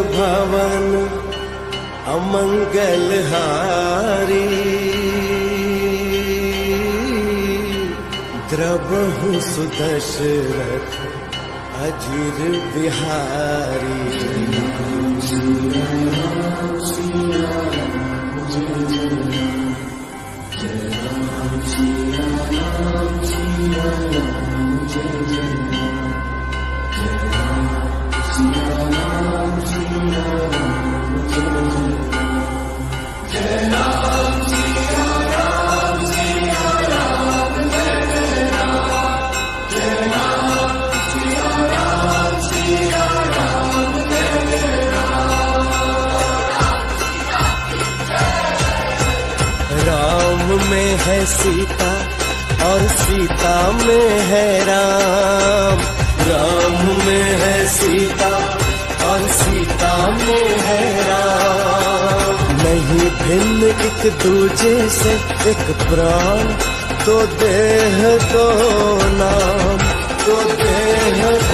भवन अमङ्गलहारी। द्रबहु सुदशरथ अजिर बिहारी। राम में है सीता और सीता में है राम। राम में है सीता और सीता में है राम। नहीं भिन्न एक दूजे से एक प्राण तो देह तो नाम तो देह